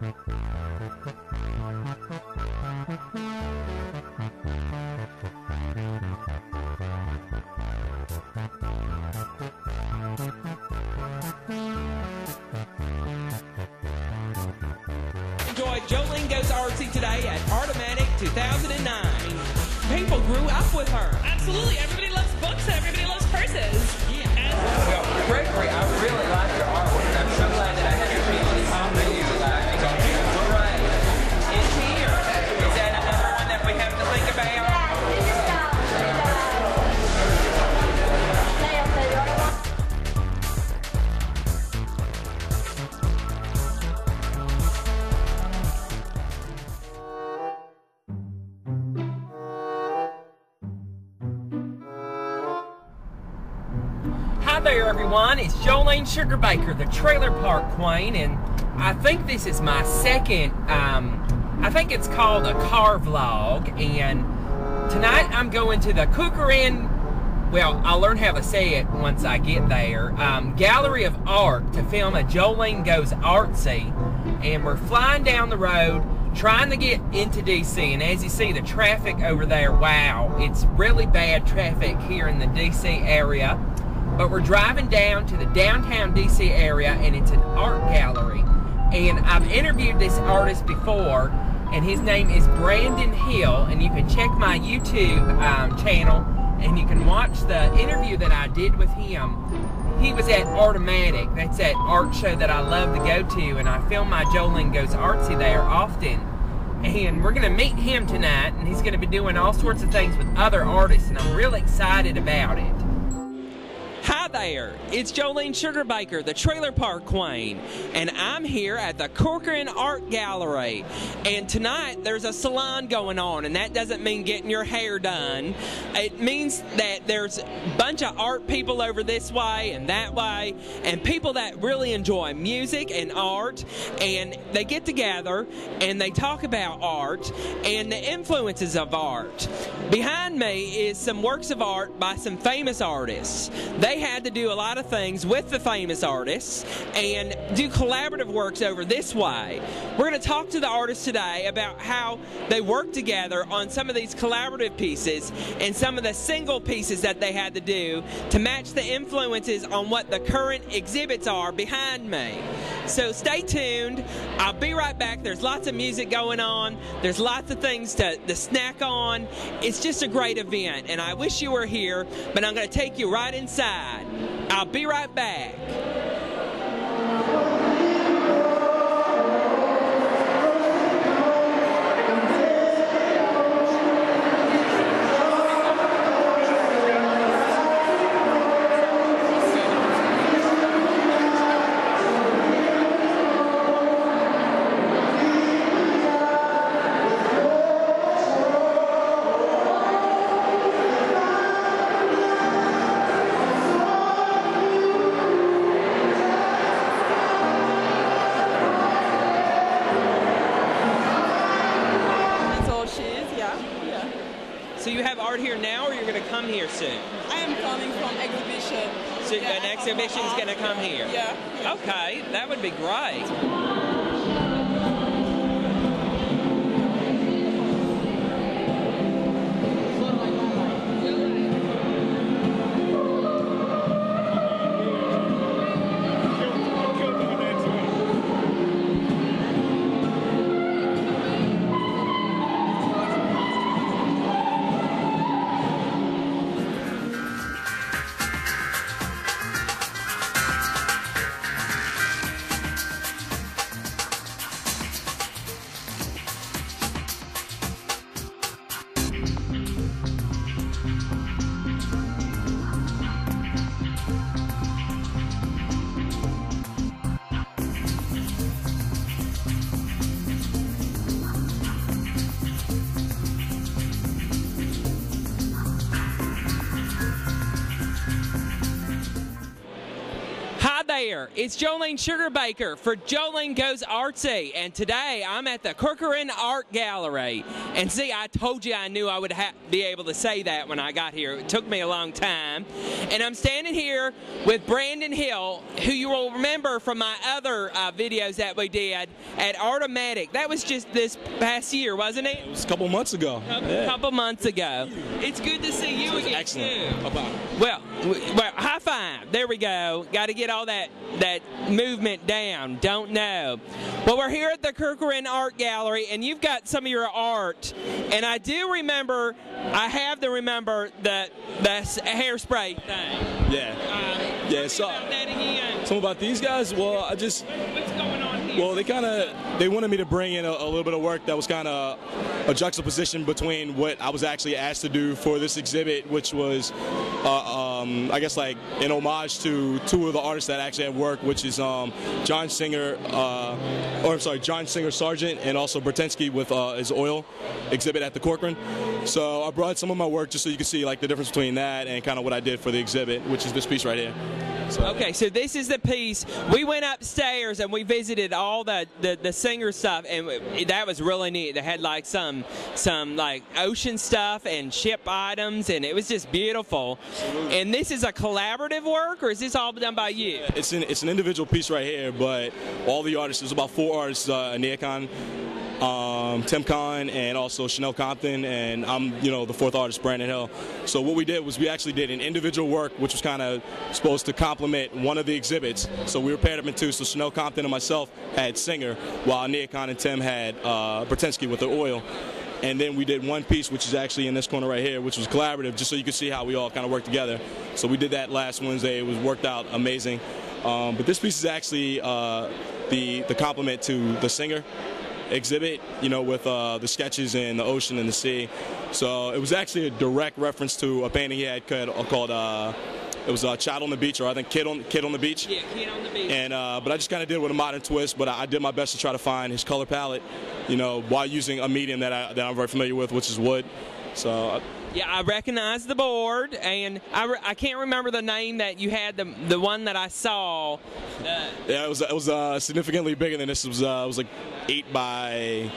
Enjoy Jolene Goes Artsy today at Artomatic 2009. People grew up with her. Absolutely. Everybody loves books. and Everybody loves purses. Yeah. Well, Gregory, I really like your there, everyone. It's Jolene Sugarbaker, the Trailer Park Queen, and I think this is my second. Um, I think it's called a car vlog, and tonight I'm going to the Cookerin. Well, I'll learn how to say it once I get there. Um, Gallery of Art to film a Jolene Goes Artsy, and we're flying down the road trying to get into DC. And as you see, the traffic over there, wow, it's really bad traffic here in the DC area but we're driving down to the downtown DC area and it's an art gallery. And I've interviewed this artist before, and his name is Brandon Hill. And you can check my YouTube um, channel and you can watch the interview that I did with him. He was at Artomatic, that's that art show that I love to go to, and I film my Jolene Goes Artsy there often. And we're gonna meet him tonight, and he's gonna be doing all sorts of things with other artists, and I'm really excited about it. There, it's Jolene Sugarbaker, the Trailer Park Queen, and I'm here at the Corcoran Art Gallery. And tonight there's a salon going on, and that doesn't mean getting your hair done. It means that there's a bunch of art people over this way and that way, and people that really enjoy music and art, and they get together and they talk about art and the influences of art. Behind me is some works of art by some famous artists. They had to do a lot of things with the famous artists and do collaborative works over this way. We're going to talk to the artists today about how they work together on some of these collaborative pieces and some of the single pieces that they had to do to match the influences on what the current exhibits are behind me. So stay tuned. I'll be right back. There's lots of music going on. There's lots of things to, to snack on. It's just a great event, and I wish you were here, but I'm going to take you right inside. I'll be right back. So you have art here now, or you're going to come here soon? I am coming from exhibition. So Yeah, an I have exhibition's going to come here? Yeah. Okay, that would be great. There. It's Jolene Sugarbaker for Jolene Goes Artsy, and today I'm at the Corcoran Art Gallery. And see, I told you I knew I would ha- be able to say that when I got here. It took me a long time. And I'm standing here with Brandon Hill, who you will remember from my other uh, videos that we did at Artomatic. That was just this past year, wasn't it? It was a couple months ago. A Yeah. couple months ago. It's good to see you again Excellent. too. Well, well, high five. There we go. Got to get all that that movement down. Don't know. But we're here at the Corcoran Art Gallery, and you've got some of your art. And I do remember, I have to remember the the hairspray thing. yeah. Um, Yeah, so- about that again. Something about these guys? Well, I just What's going on here? well, they kind of they wanted me to bring in a, a little bit of work that was kind of a juxtaposition between what I was actually asked to do for this exhibit, which was, uh, um, I guess, like an homage to two of the artists that actually have work, which is um, John Singer, uh, or I'm sorry, John Singer Sargent, and also Burtynsky with uh, his oil exhibit at the Corcoran. So I brought some of my work just so you can see like the difference between that and kind of what I did for the exhibit, which is this piece right here. So, Okay, so this is the piece. We went upstairs and we visited all the, the, the singer stuff, and that was really neat. They had like some some like ocean stuff and ship items, and it was just beautiful. And this is a collaborative work, or is this all done by you? It's an it's an individual piece right here, but all the artists. There's about four artists: uh, Nia Khan, um, Tim Khan, and also Chanel Compton, and I'm you know the fourth artist, Brandon Hill. So what we did was we actually did an individual work, which was kind of supposed to complement one of the exhibits. So we were paired up in two. So Chanel Compton and myself had singer, while Khan and Tim had uh, with the oil. And then we did one piece, which is actually in this corner right here, which was collaborative, just so you could see how we all kind of work together. So we did that last Wednesday. It was worked out amazing. Um, but this piece is actually uh, the the complement to the singer exhibit, you know, with uh, the sketches and the ocean and the sea. So it was actually a direct reference to a painting he had called, called uh, it was uh, Child on the Beach, or I think Kid on Kid on the Beach. Yeah, kid on the beach. And uh, but I just kind of did it with a modern twist. But I, I did my best to try to find his color palette, you know, while using a medium that I that I'm very familiar with, which is wood. So uh, yeah, I recognize the board, and I, I can't remember the name that you had. The the one that I saw. Yeah, it was it was uh, significantly bigger than this. It was uh, it was like eight by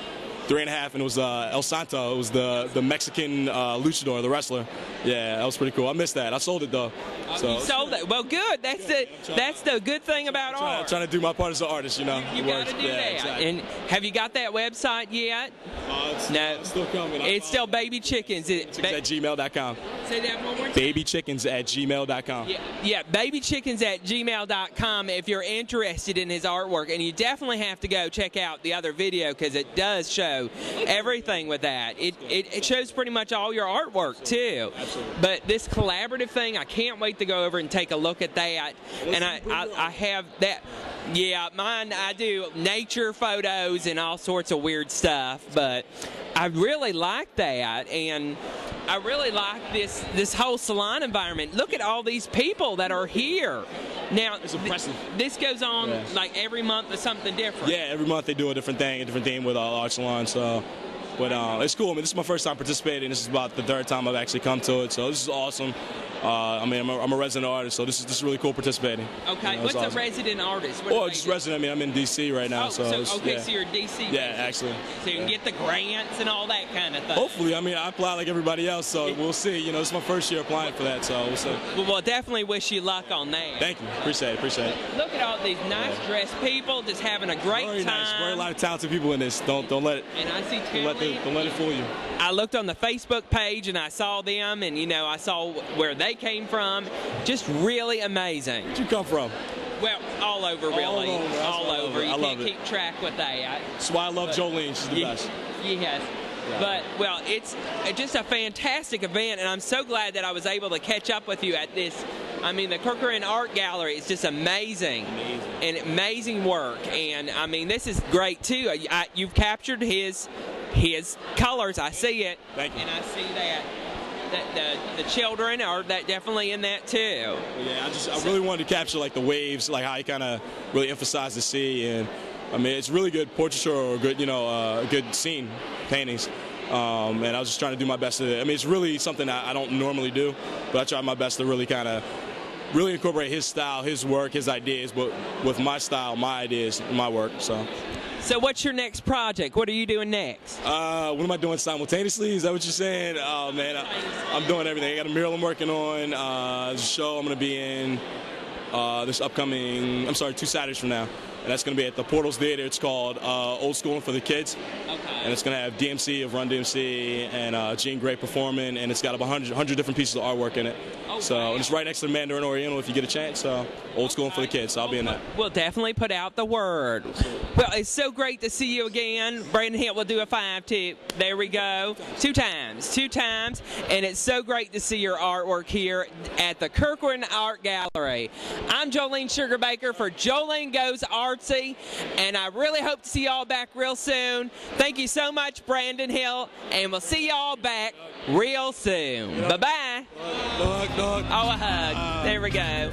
three and a half, and it was uh, El Santo. It was the the Mexican uh, luchador, the wrestler. Yeah, that was pretty cool. I missed that. I sold it though. So you sold it. Well, good. That's the that's the good thing about trying, art. trying to do my part as an artist, you know. You It got to do yeah, that. Exactly. And have you got that website yet? Uh, it's, No. it's still coming. It's still baby chickens. It, It's at gmail.com. say that one more time. Babychickens at gmail.com. Yeah, yeah, babychickens at gmail.com if you're interested in his artwork. And you definitely have to go check out the other video because it does show everything with that. It, it, it shows pretty much all your artwork, too. Absolutely. But this collaborative thing, I can't wait to go over and take a look at that. And I, I, I have that. Yeah, mine, I do nature photos and all sorts of weird stuff. But I really like that. And I really like this this whole salon environment. Look at all these people that are here. Now, It's impressive. th- this goes on like every month or something different. Yeah, every month they do a different thing, a different theme with uh, Art Salon. So, but uh, it's cool. I mean, this is my first time participating. This is about the third time I've actually come to it. So this is awesome. Uh, I mean, I'm a, I'm a resident artist, so this is this is really cool participating. Okay, You know, what's it's a resident artist? What Well, just resident. I mean, I'm in DC right now, Oh, so, so, okay, yeah. so you're DC. Yeah, actually. So you can get the grants and all that kind of thing. Hopefully, I mean, I apply like everybody else, so we'll see. You know, this is my first year applying for that, so we'll see. Well, we'll definitely wish you luck on that. Thank you, appreciate it, appreciate it. Look at all these nice dressed people just having a great Very time. nice, very a lot of talented people in this. Don't don't let it and I see don't don't let it fool you. I looked on the Facebook page and I saw them, and you know I saw where they came from. Just really amazing. Where'd you come from? Well, all over really, All over, all over. You I can't it. keep track with that. That's why I love Jolene. She's the Ye- best. Yes. But well, it's just a fantastic event, and I'm so glad that I was able to catch up with you at this. I mean, the Corcoran Art Gallery is just amazing, Amazing. and amazing work. And I mean, this is great too. I, I, you've captured his his colors. I see it, Thank you. and I see that. That the, the children are that definitely in that too. Yeah, I just I really wanted to capture like the waves, like how he kind of really emphasized the sea, and I mean it's really good portraiture or good you know uh, good scene paintings. Um, and I was just trying to do my best to. I mean, it's really something I, I don't normally do, but I tried my best to really kind of really incorporate his style, his work, his ideas, but with my style, my ideas, my work. So. So, what's your next project? What are you doing next? Uh, what am I doing simultaneously? Is that what you're saying? Oh man, I, am doing everything. I got a mural I'm working on. Uh, there's a show I'm going to be in uh, this upcoming. I'm sorry, two Saturdays from now and that's going to be at the Portals Theater. It's called uh, Old School for the Kids. Okay. And it's going to have DMC of Run DMC and uh, Jean Grae performing, and it's got about 100, 100 different pieces of artwork in it. So it's right next to the Mandarin Oriental if you get a chance. So Old School for the Kids. So I'll be in that. We'll definitely put out the word. Well, it's so great to see you again. Brandon Hill will do a five tip. There we go. Two times. Two times. And it's so great to see your artwork here at the Corcoran Art Gallery. I'm Jolene Sugarbaker for Jolene Goes Artsy, and I really hope to see y'all back real soon. Thank you so much, Brandon Hill, and we'll see y'all back real soon. Bye bye Look, look. Oh, a hug. Uh, there we go.